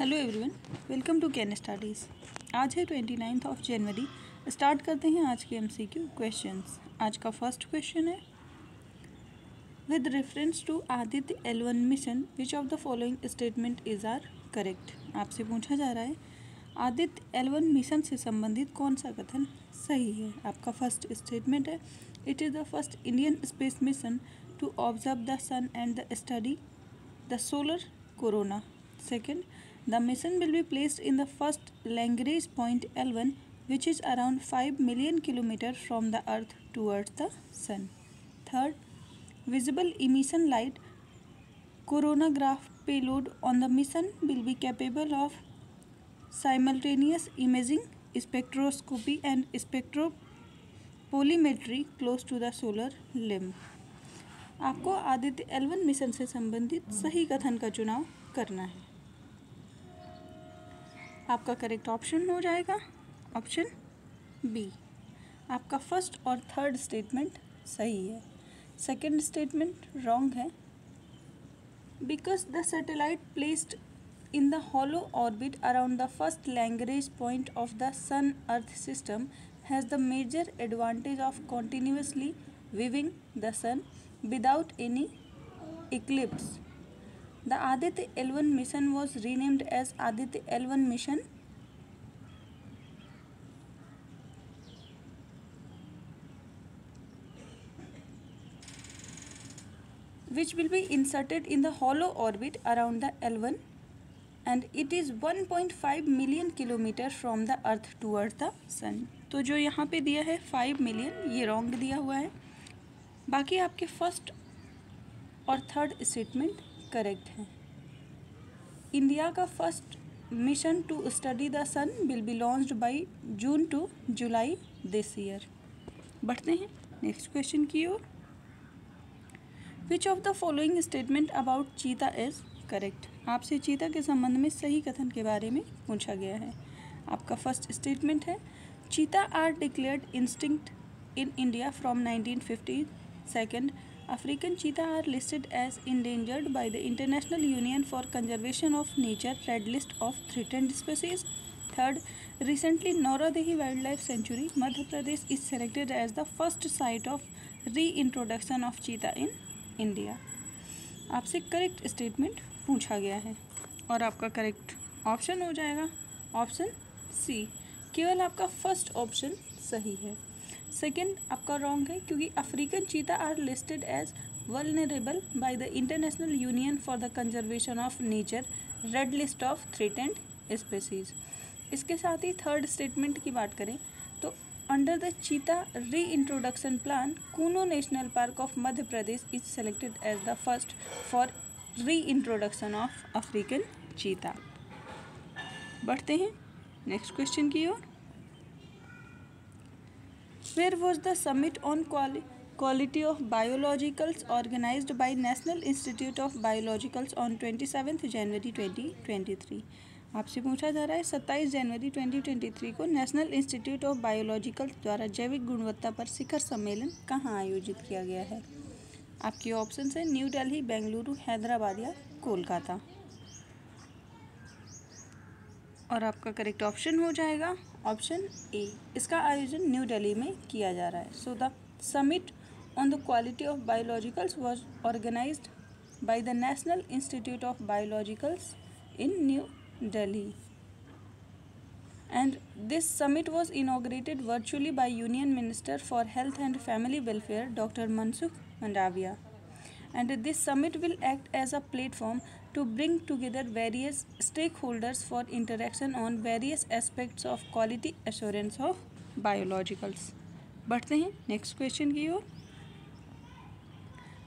Hello everyone welcome to Can Studies आज है twenty ninth of January start करते हैं आज के एमसीक्यू क्वेश्चंस आज का फ़र्स्ट क्वेश्चन है with reference to Aditya L one mission which of the following statement is are correct आपसे पूछा जा रहा है आदित्य एल वन मिशन से संबंधित कौन सा कथन सही है? आपका फ़र्स्ट स्टेटमेंट है it is the first Indian space mission to observe the sun and the study the solar corona second The mission will be placed in the first Lagrange point L1 which is around 5 million km from the earth towards the sun. Third, visible emission light coronagraph payload on the mission will be capable of simultaneous imaging, spectroscopy and spectropolymmetry close to the solar limb. आपको Aditya L mission से संबंधित सही कथन का चुनाव करना है आपका करेक्ट ऑप्शन हो जाएगा। ऑप्शन बी आपका फ़र्स्ट और थर्ड स्टेटमेंट सही है। सेकंड स्टेटमेंट रॉन्ग है। Because the satellite placed in the halo orbit around the first language point of the sun earth system has the major advantage of continuously viewing the sun without any eclipse The Aditya L1 mission was renamed as Aditya L1 mission which will be inserted in the hollow orbit around the L1 and it is 1.5 million kilometre from the earth toward the sun तो जो यहाँ पे दिया है 5 million ये wrong दिया हुआ है बाकी आपके फ़र्स्ट और थर्ड स्टेटमेंट करेक्ट है। इंडिया का first mission to study the sun will be launched by June to July this year बढ़ते हैं नेक्स्ट क्वेश्चन की ओर। Which of the following statement about cheetah is correct आपसे चीता के संबंध में सही कथन के बारे में पूछा गया है। आपका फ़र्स्ट स्टेटमेंट है cheetah are declared extinct in India from 1950 second African cheetah are listed as endangered by the International Union for Conservation of Nature Red List of Threatened Species. Third, recently Noradehi Wildlife Sanctuary, Madhya Pradesh is selected as the first site of reintroduction of cheetah in India. आपसे correct statement पूछा गया है और आपका correct option हो जाएगा option सी केवल आपका फ़र्स्ट ऑप्शन सही है सेकेंड आपका रॉन्ग है, क्योंकि African cheetah are listed as vulnerable by the International Union for the Conservation of Nature Red List of Threatened Species इसके साथ ही थर्ड स्टेटमेंट की बात करें तो under the cheetah reintroduction plan Kuno national park of Madhya Pradesh is selected as the first for reintroduction of African cheetah बढ़ते हैं next question की ओर। Where was the summit on quali, quality of biologicals organized by National Institute of Biologicals on 27th जनवरी 2023 आपसे पूछा जा रहा है 27 जनवरी 2023 को नेशनल इंस्टीट्यूट ऑफ़ बायोलॉजिकल द्वारा जैविक गुणवत्ता पर शिखर सम्मेलन कहाँ आयोजित किया गया है? आपके ऑप्शन है न्यू दिल्ली बेंगलुरु हैदराबाद या कोलकाता और आपका करेक्ट ऑप्शन हो जाएगा ऑप्शन ए, इसका आयोजन न्यू दिल्ली में किया जा रहा है। So the summit on the quality of biologicals was organise by the national institute of biologicals in New Delhi and this summit was inaugurated virtually by union minister for health and family welfare doctor Mansukh Mandaviya and this summit will act as a platform to bring together various stakeholders for interaction on various aspects of quality assurance of biologicals. बढ़ते हैं next question की ओर।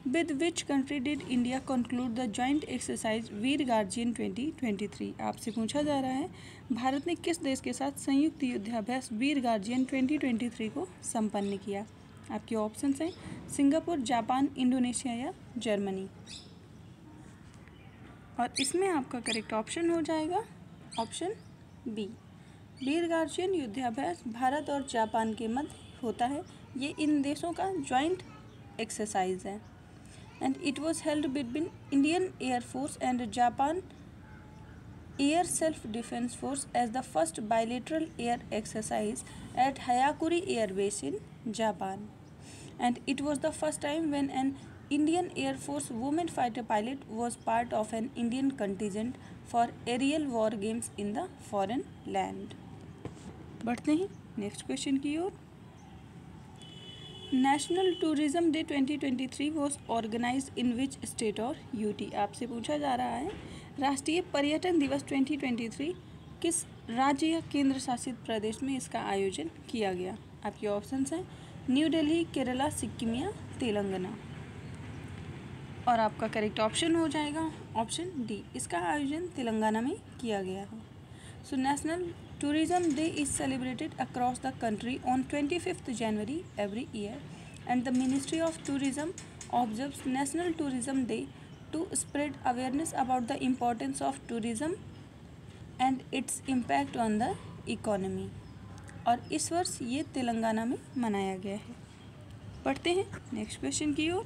With which country did India conclude the joint exercise Veer guardian 2023 आपसे पूछा जा रहा है, भारत ने किस देश के साथ संयुक्त युद्धाभ्यास वीर गार्जियन 2023 को संपन्न किया? आपके ऑप्शंस हैं, सिंगापुर, जापान, इंडोनेशिया या जर्मनी। और इसमें आपका करेक्ट ऑप्शन हो जाएगा। ऑप्शन बी वीर गार्जियन युद्धाभ्यास भारत और जापान के मध्य होता है। ये इन देशों का ज्वाइंट एक्सरसाइज है। And it was held between Indian air force and Japan air self defence force as the first bilateral air exercise at Hyakuri airbase in Japan. And it was the first time when an Indian Air Force woman fighter pilot was part of an Indian contingent for aerial war games in the foreign land. बढ़ते हैं next question की ओर। National tourism day 2023 was organised in which state और UT आपसे पूछा जा रहा है। राष्ट्रीय पर्यटन दिवस 2023 किस राज्य या केंद्र शासित प्रदेश में इसका आयोजन किया गया? आपके ऑप्शंस हैं न्यू दिल्ली केरला सिक्किम या तेलंगाना और आपका करेक्ट ऑप्शन हो जाएगा। ऑप्शन डी इसका आयोजन तेलंगाना में किया गया है। So national tourism day is celebrated across the country on twenty fifth January every year and the ministry of tourism observe national tourism day to spread awareness about the importance of tourism and its impact on the economy और इस वर्ष ये तेलंगाना में मनाया गया है। पढ़ते हैं नेक्स्ट क्वेश्चन की ओर।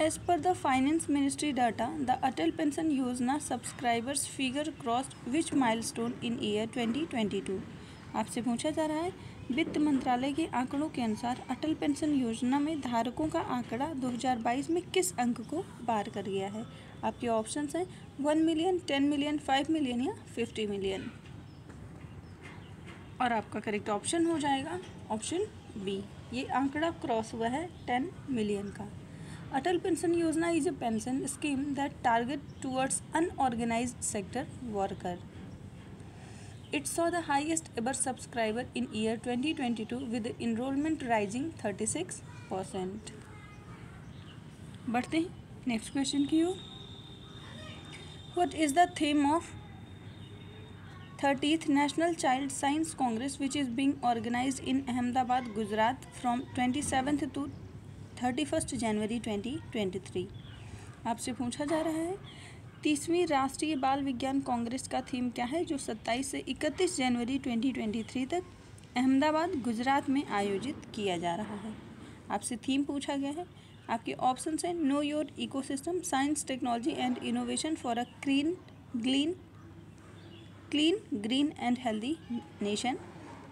As per the Finance Ministry data, the Atal Pension Yojana subscribers figure crossed which milestone in year 2022? आपसे पूछा जा रहा है वित्त मंत्रालय के आंकड़ों के अनुसार अटल पेंशन योजना में धारकों का आंकड़ा 2022 में किस अंक को पार कर गया है? आपके ऑप्शंस हैं one million ten million five million या फिफ्टी मिलियन और आपका करेक्ट ऑप्शन हो जाएगा ऑप्शन बी ये आंकड़ा क्रॉस हुआ है टेन मिलियन का। Atal Pension Yojana is a pension scheme that target towards unorganized sector worker. It saw the highest ever subscriber in year 2022 with enrollment rising 36%. बढ़ते हैं next question की ओर What is the theme of 30th National Child Science Congress which is being organized in Ahmedabad, Gujarat from 27th to thirty first January twenty twenty three. आपसे पूछा जा रहा है, तीसवीं राष्ट्रीय बाल विज्ञान कांग्रेस का थीम क्या है, जो सत्ताईस से इकतीस जनवरी ट्वेंटी ट्वेंटी थ्री तक अहमदाबाद, गुजरात में आयोजित किया जा रहा है। आपसे थीम पूछा गया है, आपके ऑप्शन हैं, know your ecosystem, science, technology and innovation for a clean, glean, clean, green and healthy nation.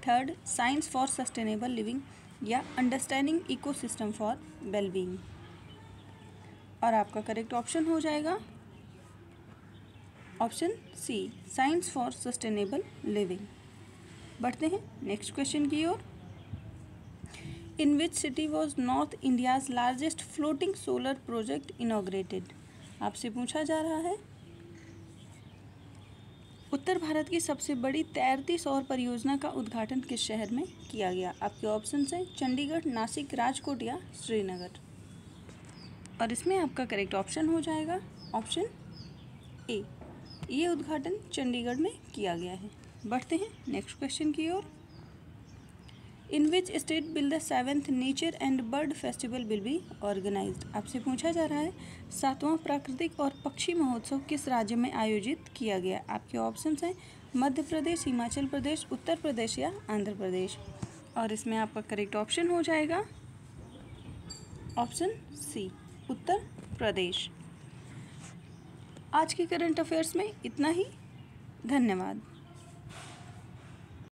Third, science for sustainable living. या अंडरस्टैंडिंग इकोसिस्टम फॉर वेलबींग और आपका करेक्ट ऑप्शन हो जाएगा। Option C science for sustainable living बढ़ते हैं next question की ओर। In which city was north India's largest floating solar project inaugurated आपसे पूछा जा रहा है। उत्तर भारत की सबसे बड़ी तैरती सौर परियोजना का उद्घाटन किस शहर में किया गया? आपके ऑप्शन हैं चंडीगढ़, नासिक राजकोट या श्रीनगर। और इसमें आपका करेक्ट ऑप्शन हो जाएगा। ऑप्शन ए ये उद्घाटन चंडीगढ़ में किया गया है। बढ़ते हैं नेक्स्ट क्वेश्चन की ओर। In which state will the seventh nature and bird festival will be organised. आपसे पूछा जा रहा है, सातवां प्राकृतिक और पक्षी महोत्सव किस राज्य में आयोजित किया गया? आपके ऑप्शंस हैं, मध्य प्रदेश, हिमाचल प्रदेश, उत्तर प्रदेश या आंध्र प्रदेश। और इसमें आपका करेक्ट ऑप्शन हो जाएगा। Option C Uttar Pradesh. आज के करंट अफेयर्स में इतना ही। धन्यवाद।